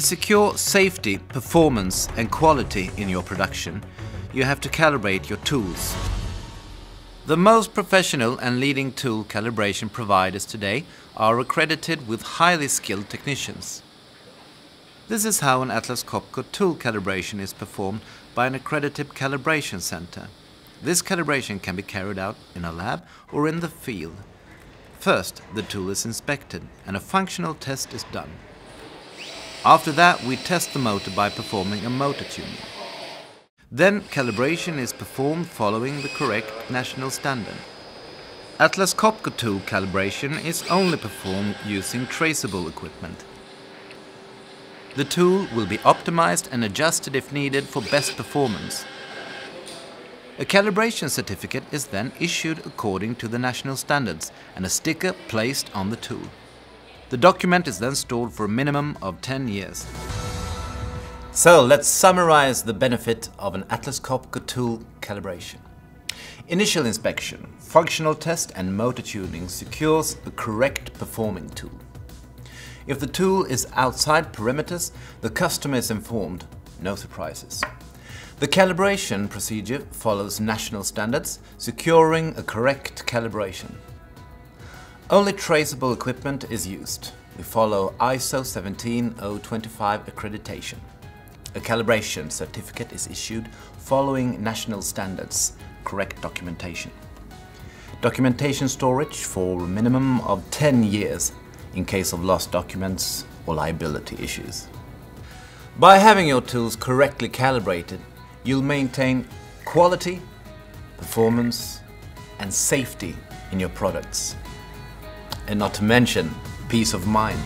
To secure safety, performance and quality in your production, you have to calibrate your tools. The most professional and leading tool calibration providers today are accredited with highly skilled technicians. This is how an Atlas Copco tool calibration is performed by an accredited calibration center. This calibration can be carried out in a lab or in the field. First, the tool is inspected and a functional test is done. After that, we test the motor by performing a motor tuning. Then calibration is performed following the correct national standard. Atlas Copco tool calibration is only performed using traceable equipment. The tool will be optimized and adjusted if needed for best performance. A calibration certificate is then issued according to the national standards and a sticker placed on the tool. The document is then stored for a minimum of 10 years. So let's summarize the benefit of an Atlas Copco tool calibration. Initial inspection, functional test and motor tuning secures a correct performing tool. If the tool is outside perimeters, the customer is informed, no surprises. The calibration procedure follows national standards, securing a correct calibration. Only traceable equipment is used. We follow ISO 17025 accreditation. A calibration certificate is issued following national standards, correct documentation. Documentation storage for a minimum of 10 years in case of lost documents or liability issues. By having your tools correctly calibrated, you'll maintain quality, performance and safety in your products. And not to mention peace of mind.